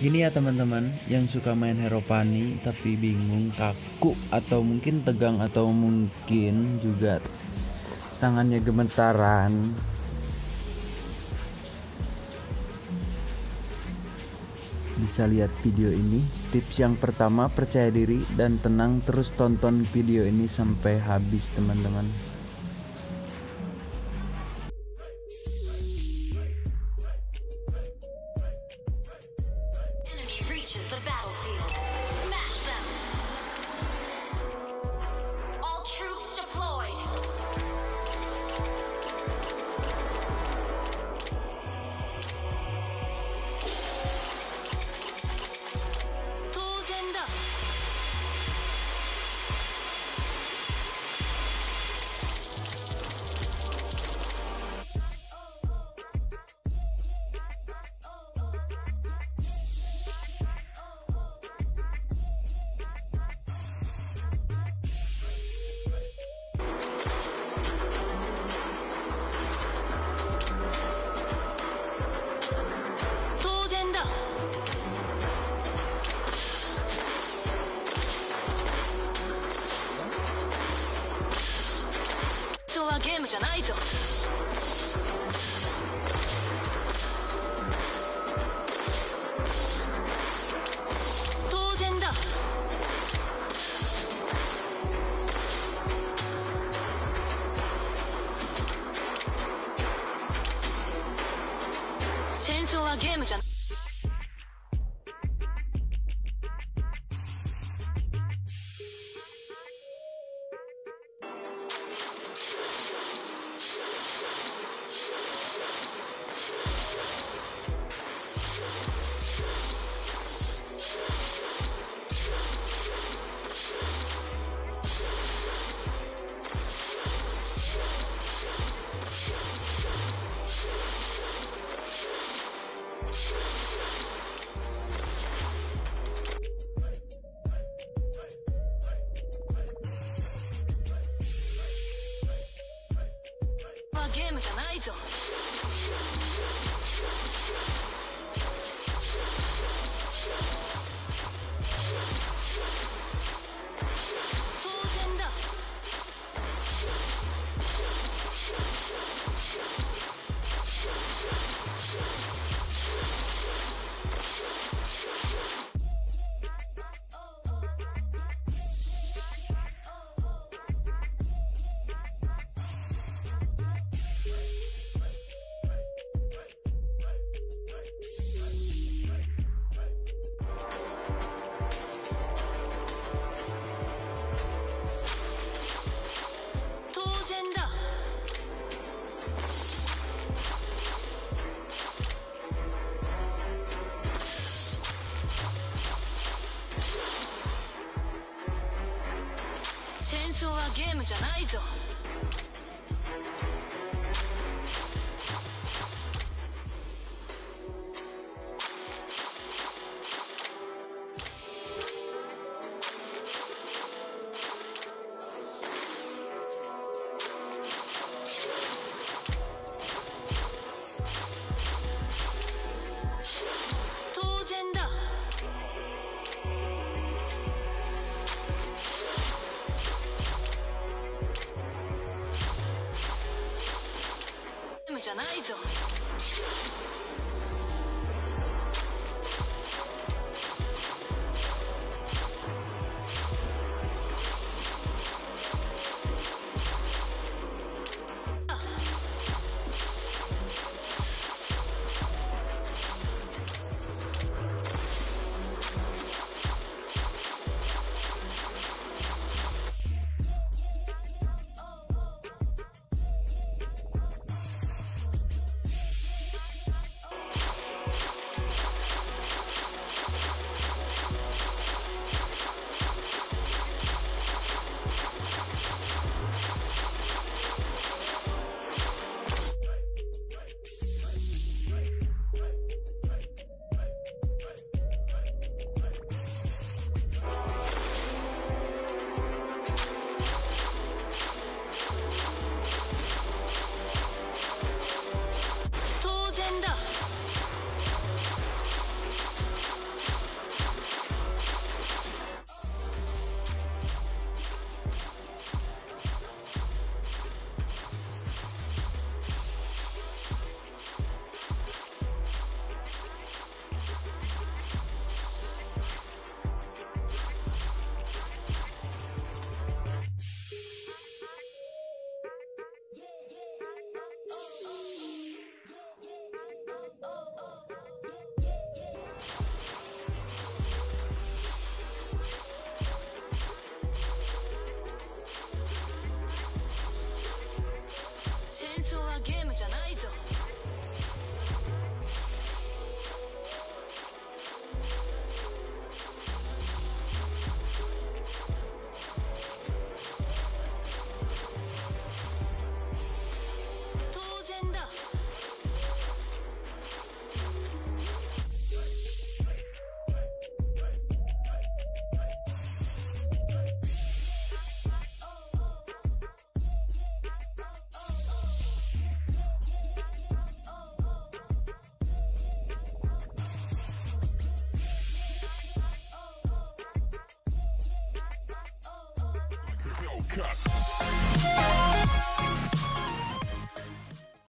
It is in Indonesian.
Gini ya teman-teman yang suka main Hero Pani tapi bingung, kaku atau mungkin tegang atau mungkin juga tangannya gemetaran. Bisa lihat video ini. Tips yang pertama percaya diri dan tenang terus tonton video ini sampai habis teman-teman. Reaches the battlefield. じゃないぞ。ゲームじゃないぞ。ゲームじゃないぞ。ゃないぞ。Cut.